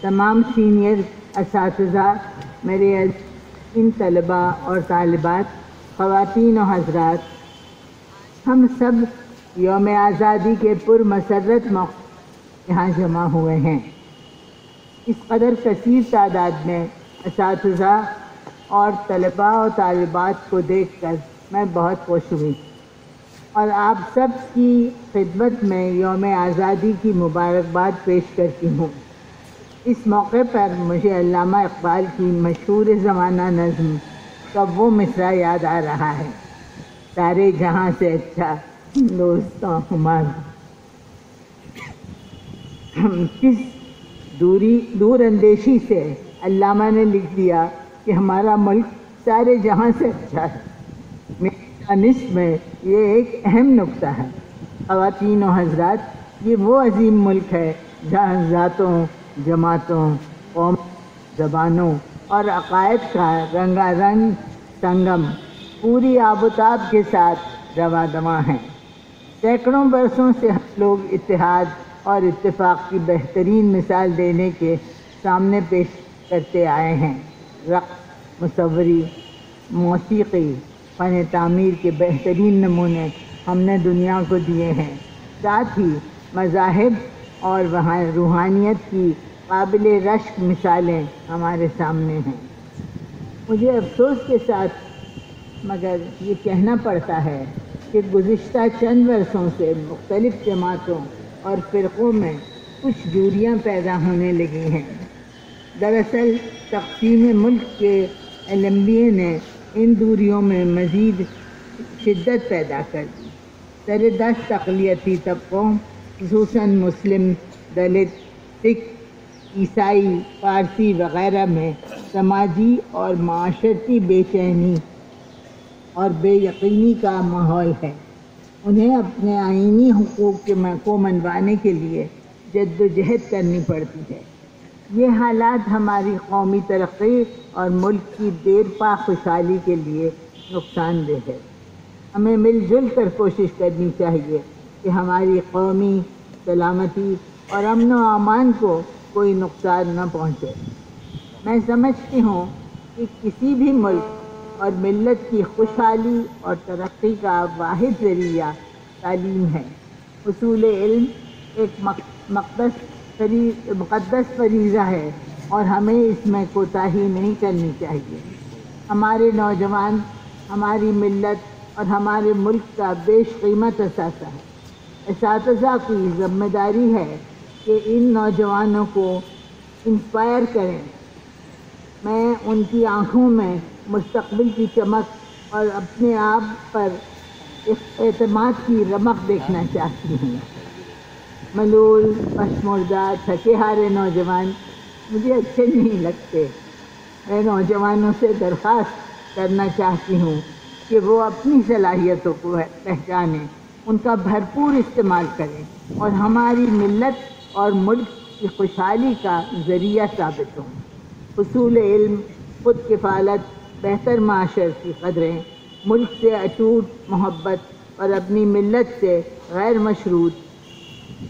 تمام سینئر اساتذہ میرے ان طلباء اور طالبات، خواتین و حضرات، ہم سب یوم آزادی کے پر مسرت موقع یہاں جمع ہوئے ہیں۔ اس قدر کثیر تعداد میں اساتذہ اور طلباء و طالبات کو دیکھ کر میں بہت خوش ہوئی۔ اور آپ سب کی خدمت میں یوم آزادی کی مبارکباد پیش کرتی ہوں۔ اس موقع پر مجھے علامہ اقبال کی مشہور زمانہ نظم کا وہ مصرع یاد آ رہا ہے۔ سارے جہاں سے اچھا دوستوں ہمارا۔ کس دوری دور اندیشی سے علامہ نے لکھ دیا کہ ہمارا ملک سارے جہاں سے اچھا ہے۔ میرا میں یہ ایک اہم نقطہ ہے۔ خواتین و حضرات، یہ وہ عظیم ملک ہے جہاں ذاتوں جماعتوں، قوم، زبانوں اور عقائد کا رنگا رنگ سنگم پوری آب و تاب کے ساتھ روا دواں ہیں۔ سینکڑوں برسوں سے ہم لوگ اتحاد اور اتفاق کی بہترین مثال دینے کے سامنے پیش کرتے آئے ہیں۔ رقص، مصوری، موسیقی، فن تعمیر کے بہترین نمونے ہم نے دنیا کو دیے ہیں۔ ساتھ ہی مذاہب اور وہاں روحانیت کی قابل رشک مثالیں ہمارے سامنے ہیں۔ مجھے افسوس کے ساتھ، مگر یہ کہنا پڑتا ہے کہ گزشتہ چند برسوں سے مختلف جماعتوں اور فرقوں میں کچھ دوریاں پیدا ہونے لگی ہیں۔ دراصل، تقسیم ملک کے علمبیے نے ان دوریوں میں مزید شدت پیدا کر دی۔ سر دست اقلیتی طبقوں خصوصاً مسلم دلت، سکھ، عیسائی، فارسی وغیرہ میں سماجی اور معاشرتی بے چینی اور بے یقینی کا ماحول ہے۔ انہیں اپنے آئینی حقوق کے کو منوانے کے لیے جد و جہد کرنی پڑتی ہے۔ یہ حالات ہماری قومی ترقی اور ملک کی دیر پا خوشحالی کے لیے نقصان دہ ہے۔ ہمیں مل جل کر کوشش کرنی چاہیے کہ ہماری قومی سلامتی اور امن و امان کو کوئی نقصان نہ پہنچے۔ میں سمجھتی ہوں کہ کسی بھی ملک اور ملت کی خوشحالی اور ترقی کا واحد ذریعہ تعلیم ہے۔ حصول علم ایک مقدس مقدس فریضہ ہے اور ہمیں اس میں کوتاہی نہیں کرنی چاہیے۔ ہمارے نوجوان، ہماری ملت اور ہمارے ملک کا بیش قیمت اثاثہ ہے۔ اساتذہ کی ذمہ داری ہے کہ ان نوجوانوں کو انسپائر کریں۔ میں ان کی آنکھوں میں مستقبل کی چمک اور اپنے آپ پر اعتماد کی رمق دیکھنا چاہتی ہوں۔ ملول پشمردہ تھکے ہارے نوجوان مجھے اچھے نہیں لگتے۔ میں نوجوانوں سے درخواست کرنا چاہتی ہوں کہ وہ اپنی صلاحیتوں کو پہچانیں۔ ان کا بھرپور استعمال کریں اور ہماری ملت اور ملک کی خوشحالی کا ذریعہ ثابت ہوں۔ حصول علم، خود کفالت، بہتر معاشر کی قدریں، ملک سے اٹوٹ محبت اور اپنی ملت سے غیر مشروط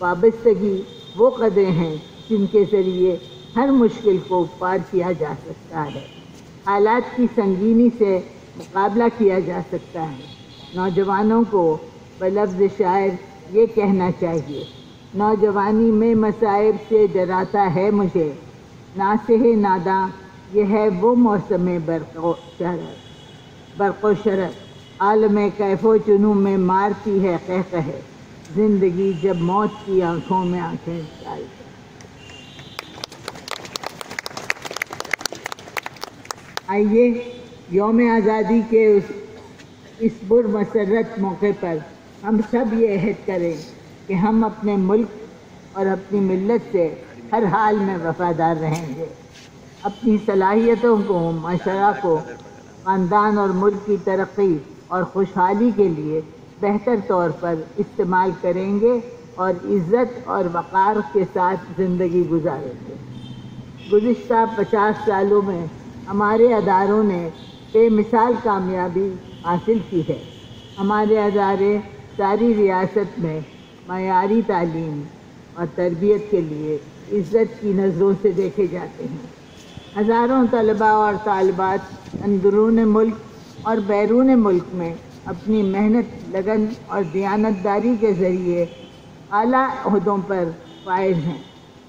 وابستگی، وہ قدریں ہیں جن کے ذریعے ہر مشکل کو پار کیا جا سکتا ہے۔ حالات کی سنگینی سے مقابلہ کیا جا سکتا ہے۔ نوجوانوں کو بلفظ شاعر یہ کہنا چاہیے، نوجوانی میں مصائب سے ڈراتا ہے مجھے۔ ناسہ ناداں یہ ہے وہ موسم برق و شرط برق و شرط عالم کیف و چنو میں مارتی ہے کہہ کہے زندگی جب موت کی آنکھوں میں آنکھیں ڈال آئیے یوم آزادی کے اس اس بر مسرت موقع پر ہم سب یہ عہد کریں کہ ہم اپنے ملک اور اپنی ملت سے ہر حال میں وفادار رہیں گے۔ اپنی صلاحیتوں کو، معاشرہ کو، خاندان اور ملک کی ترقی اور خوشحالی کے لیے بہتر طور پر استعمال کریں گے اور عزت اور وقار کے ساتھ زندگی گزاریں گے۔ گزشتہ پچاس سالوں میں ہمارے اداروں نے بے مثال کامیابی حاصل کی ہے۔ ہمارے ادارے ساری ریاست میں معیاری تعلیم اور تربیت کے لیے عزت کی نظروں سے دیکھے جاتے ہیں۔ ہزاروں طلباء اور طالبات اندرون ملک اور بیرون ملک میں اپنی محنت، لگن اور دیانتداری کے ذریعے اعلیٰ عہدوں پر فائز ہیں۔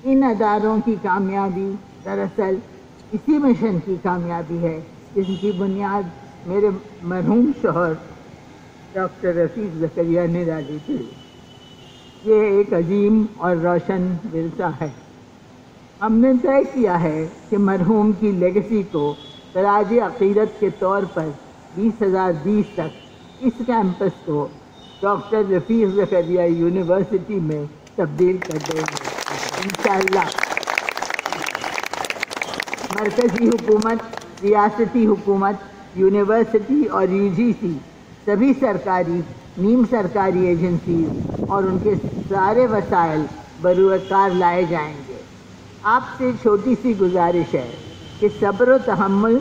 ان اداروں کی کامیابی دراصل اسی مشن کی کامیابی ہے جن کی بنیاد میرے مرحوم شوہر ڈاکٹر رفیق زکریہ نے ڈالی تھی۔ یہ ایک عظیم اور روشن ورثہ ہے۔ ہم نے طے کیا ہے کہ مرحوم کی لیگسی کو تراج عقیدت کے طور پر بیس ہزار بیس تک اس کیمپس کو ڈاکٹر رفیق زکریہ یونیورسٹی میں تبدیل کر دیں گے۔ انشاءاللہ۔ مرکزی حکومت، ریاستی حکومت، یونیورسٹی اور یو جی سی سبھی سرکاری، نیم سرکاری ایجنسیز اور ان کے سارے وسائل بروئے کار لائے جائیں گے۔ آپ سے چھوٹی سی گزارش ہے کہ صبر و تحمل،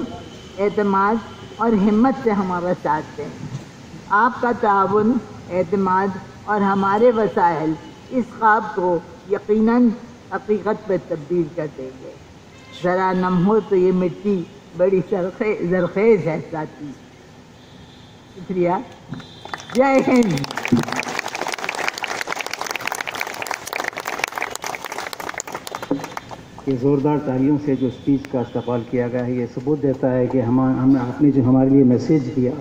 اعتماد اور ہمت سے ہمارا ساتھ دیں۔ آپ کا تعاون، اعتماد اور ہمارے وسائل اس خواب کو یقیناً حقیقت پہ تبدیل کر دیں گے۔ ذرا نم ہو تو یہ مٹی بڑی زرخیز ہے ساتھی۔ شکریہ جے ہند یہ زوردار تالیوں سے جو اسپیچ کا استقبال کیا گیا ہے، یہ ثبوت دیتا ہے کہ ہم ہم آپ نے جو ہمارے لیے میسیج دیا